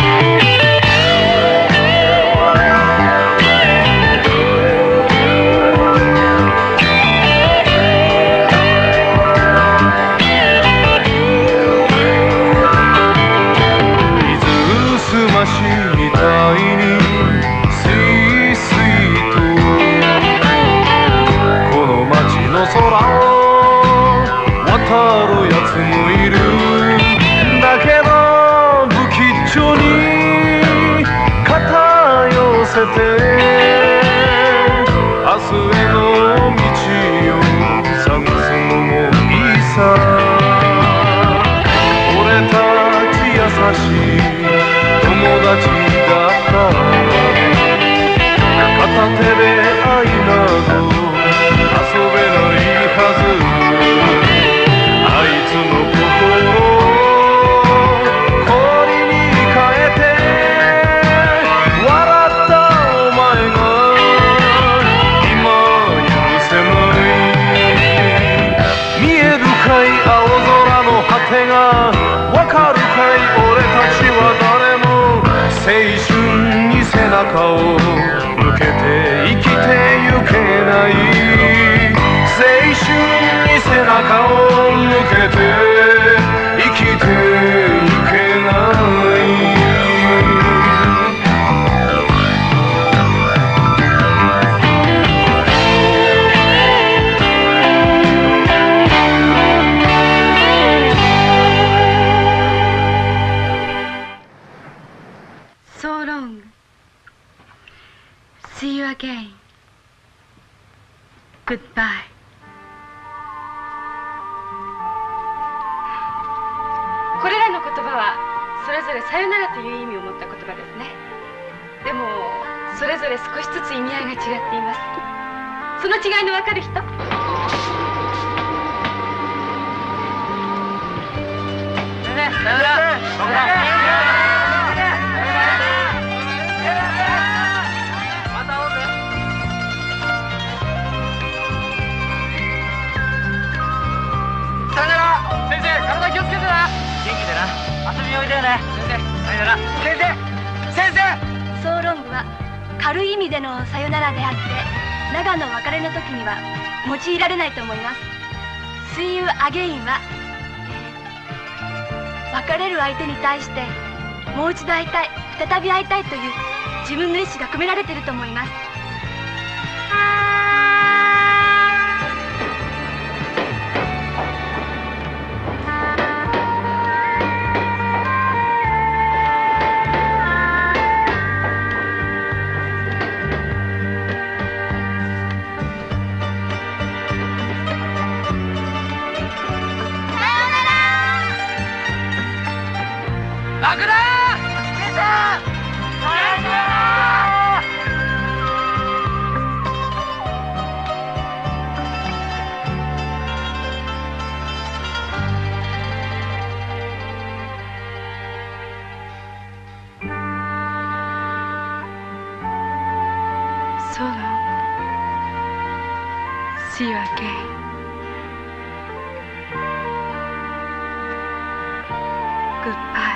Música 青春に背中を向けて生きてゆけない again. Goodbye.「これらの言葉はそれぞれさよならという意味を持った言葉ですねでもそれぞれ少しずつ意味合いが違っていますその違いのわかる人遊びおいでよね。先生さよなら。先生先生。総論部は軽い意味でのさよならであって長の別れの時には用いられないと思います「水友アゲインは」は別れる相手に対してもう一度会いたい再び会いたいという自分の意思が込められていると思います。so long. See you again. Goodbye.